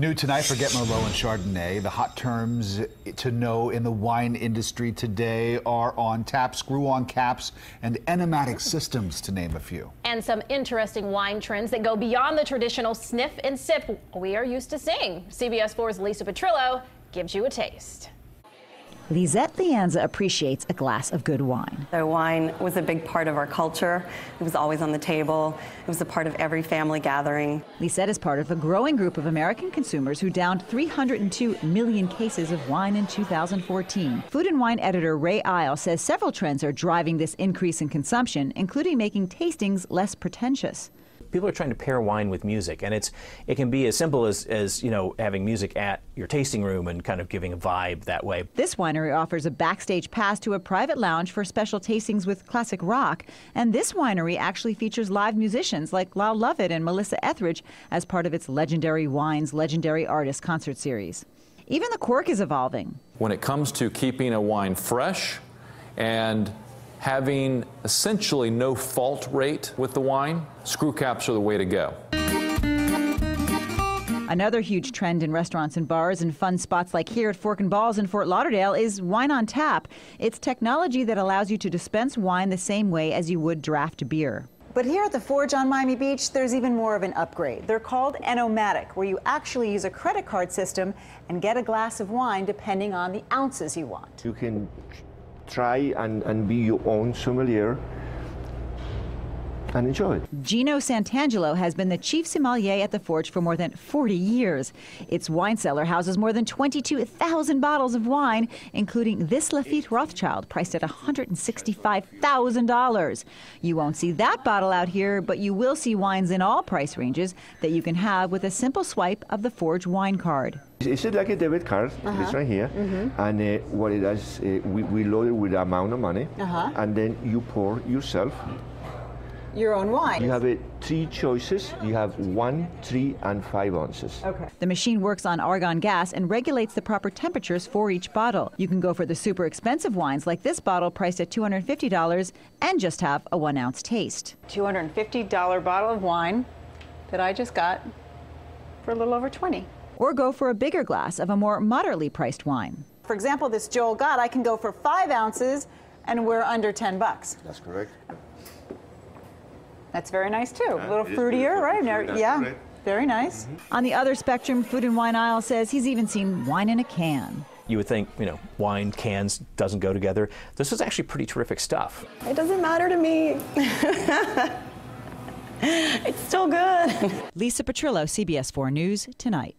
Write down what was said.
New tonight, forget Merlot and Chardonnay. The hot terms to know in the wine industry today are on tap, screw on caps, and Enomatic systems, to name a few. And some interesting wine trends that go beyond the traditional sniff and sip we are used to seeing. CBS 4's Lisa Petrillo gives you a taste. Lisette Lianza appreciates a glass of good wine. The wine was a big part of our culture. It was always on the table. It was a part of every family gathering. Lisette is part of a growing group of American consumers who downed 302 million cases of wine in 2014. Food and wine editor Ray Isle says several trends are driving this increase in consumption, including making tastings less pretentious people are trying to pair wine with music, and it's it can be as simple as as you know having music at your tasting room and kind of giving a vibe that way. This winery offers a backstage pass to a private lounge for special tastings with classic rock, and this winery actually features live musicians like Lyle Lovett and Melissa Etheridge as part of its Legendary Wines Legendary Artists concert series. Even the cork is evolving. When it comes to keeping a wine fresh and having essentially no fault rate with the wine, screw caps are the way to go. Another huge trend in restaurants and bars and fun spots like here at Fork and Balls in Fort Lauderdale is wine on tap. It's technology that allows you to dispense wine the same way as you would draft beer. But here at the Forge on Miami Beach, there's even more of an upgrade. They're called Enomatic, where you actually use a credit card system and get a glass of wine depending on the ounces you want. You can try and, and be your own sommelier and enjoy it. Gino Santangelo has been the chief sommelier at the Forge for more than 40 years. Its wine cellar houses more than 22,000 bottles of wine, including this Lafite Rothschild, priced at $165,000. You won't see that bottle out here, but you will see wines in all price ranges that you can have with a simple swipe of the Forge wine card. It's like a debit card. Uh -huh. It's right here, mm -hmm. and uh, what it does, uh, we, we load it with the amount of money, -huh. and then you pour yourself your own wine. You have it, three choices. You have one, three, and five ounces. Okay. The machine works on argon gas and regulates the proper temperatures for each bottle. You can go for the super expensive wines like this bottle priced at $250 and just have a one ounce taste. $250 bottle of wine that I just got for a little over 20. Or go for a bigger glass of a more moderately priced wine. For example, this Joel Gott, I can go for five ounces and we're under 10 bucks. That's correct. That's very nice too. Yeah, a little fruitier, right? yeah. Great. Very nice. Mm -hmm. On the other spectrum, Food and Wine Isle says he's even seen wine in a can. You would think, you know, wine, cans doesn't go together. This is actually pretty terrific stuff. It doesn't matter to me. it's still good. Lisa Petrillo, CBS 4 News, tonight.